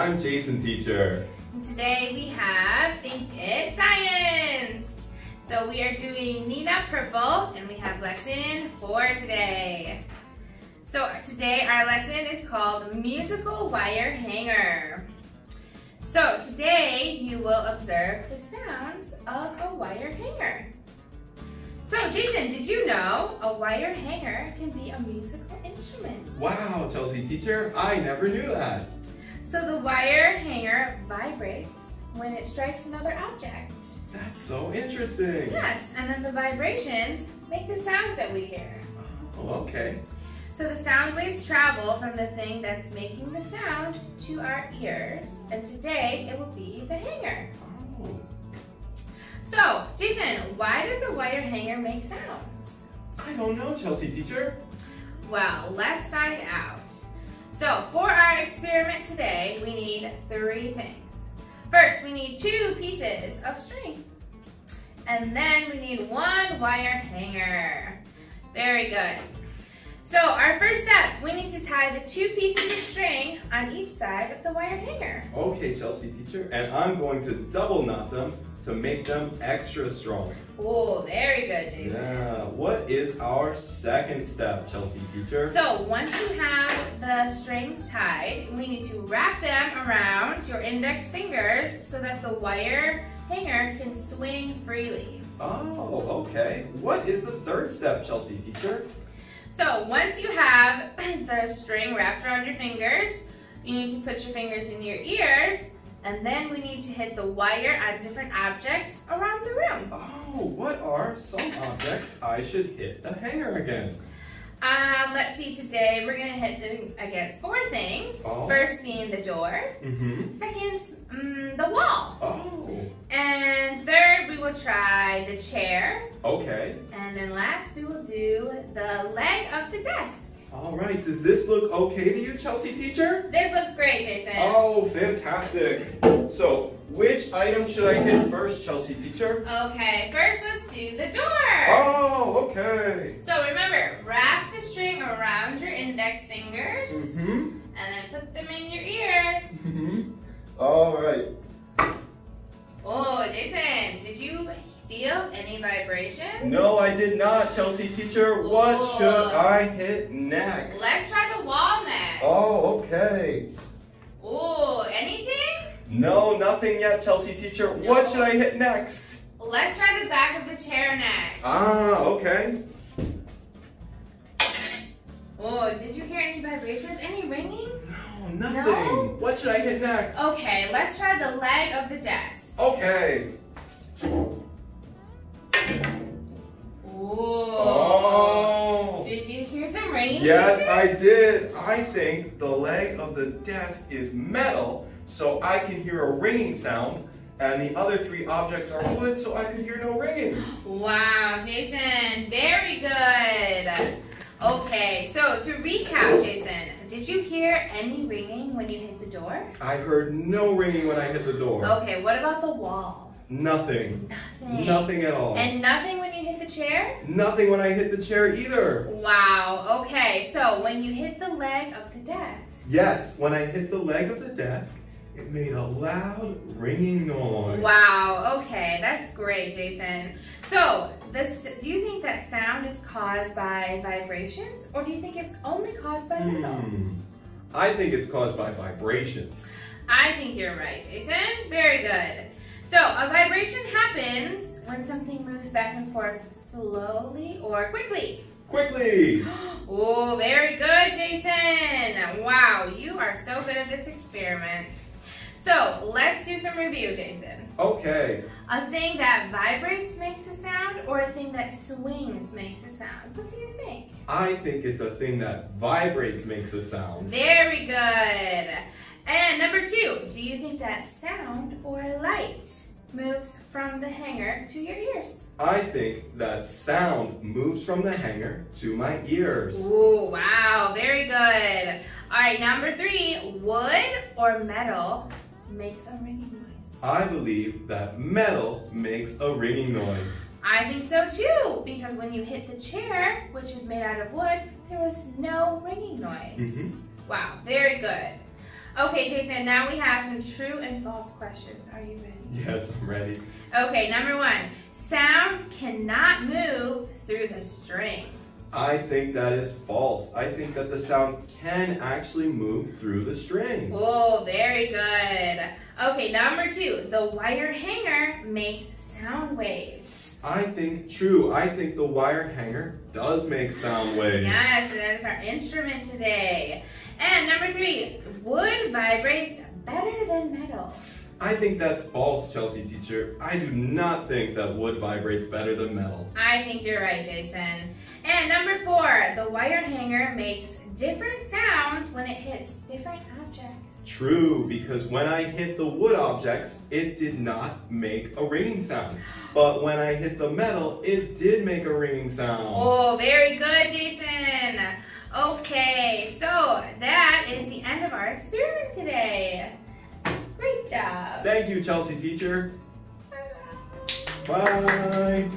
I'm Jason Teacher. And today we have Think It Science. So we are doing Nina Purple and we have lesson four today. So today our lesson is called Musical Wire Hanger. So today you will observe the sounds of a wire hanger. So Jason, did you know a wire hanger can be a musical instrument? Wow, Chelsea Teacher, I never knew that. So the wire hanger vibrates when it strikes another object. That's so interesting. Yes, and then the vibrations make the sounds that we hear. Oh, okay. So the sound waves travel from the thing that's making the sound to our ears, and today it will be the hanger. Oh. So, Jason, why does a wire hanger make sounds? I don't know, Chelsea Teacher. Well, let's find out. So, for our experiment today, we need three things. First, we need two pieces of string. And then we need one wire hanger. Very good. So our first step, we need to tie the two pieces of string on each side of the wire hanger. Okay, Chelsea Teacher, and I'm going to double knot them to make them extra strong. Oh, very good, Jason. Yeah, what is our second step, Chelsea Teacher? So once you have the strings tied, we need to wrap them around your index fingers so that the wire hanger can swing freely. Oh, okay. What is the third step, Chelsea Teacher? So once you have the string wrapped around your fingers, you need to put your fingers in your ears and then we need to hit the wire at different objects around the room. Oh, what are some objects I should hit the hanger against? Um, let's see, today we're gonna hit them against four things. Oh. First being the door. Mm-hmm. Second, um, the wall. Oh, And third, we will try the chair. okay. And then last, we will do the leg of the desk. All right, does this look okay to you, Chelsea Teacher? This looks great, Jason. Oh, fantastic. So, which item should I hit first, Chelsea Teacher? Okay, first let's do the door. Oh, okay. So remember, wrap the string around your index fingers Mm-hmm. and then put them in your ears. Mm-hmm. All right. Feel any vibration? No, I did not, Chelsea Teacher. What Oh. should I hit next? Let's try the wall next. Oh, okay. Oh, anything? No, nothing yet, Chelsea Teacher. What should I hit next? Let's try the back of the chair next. Ah, okay. Oh, did you hear any vibrations? Any ringing? No, nothing. No? What should I hit next? Okay, let's try the leg of the desk. Okay. Yes, I did. I think the leg of the desk is metal, so I can hear a ringing sound, and the other three objects are wood, so I could hear no ringing. Wow, Jason, very good. Okay, so to recap, Jason, did you hear any ringing when you hit the door? I heard no ringing when I hit the door. Okay, what about the wall? Nothing. Nothing. Nothing at all. And nothing when you hit the chair? Nothing when I hit the chair either. Wow, okay, so when you hit the leg of the desk, Yes, when I hit the leg of the desk, it made a loud ringing noise. Wow, okay, that's great, Jason. So, this, do you think that sound is caused by vibrations or do you think it's only caused by metal? Hmm. I think it's caused by vibrations. I think you're right, Jason. Very good. So, a vibration happens when something moves back and forth slowly or quickly. Quickly! Oh, very good, Jason. Wow, you are so good at this experiment. So, let's do some review, Jason. Okay. A thing that vibrates makes a sound or a thing that swings makes a sound? What do you think? I think it's a thing that vibrates makes a sound. Very good. And number two, do you think that sound or light moves from the hanger to your ears? I think that sound moves from the hanger to my ears. Ooh, wow, very good. All right, number three, wood or metal makes a ringing noise. I believe that metal makes a ringing noise. I think so too, because when you hit the chair, which is made out of wood, there was no ringing noise. Mhm. Wow, very good. Okay, Jason, now we have some true and false questions. Are you ready? Yes, I'm ready. Okay, number one. Sound cannot move through the string. I think that is false. I think that the sound can actually move through the string. Oh, very good. Okay, number two. The wire hanger makes sound waves. I think true. I think the wire hanger does make sound waves. Yes, and that is our instrument today. And number three. Wood vibrates better than metal. I think that's false, Chelsea teacher. I do not think that wood vibrates better than metal. I think you're right, Jason. And number four, the wire hanger makes different sounds when it hits different objects. True, because when I hit the wood objects, it did not make a ringing sound. But when I hit the metal, it did make a ringing sound. Oh, very good, Jason. Okay, so that is the end of our experiment today. Great job. Thank you, Chelsea teacher. Bye-bye. Bye.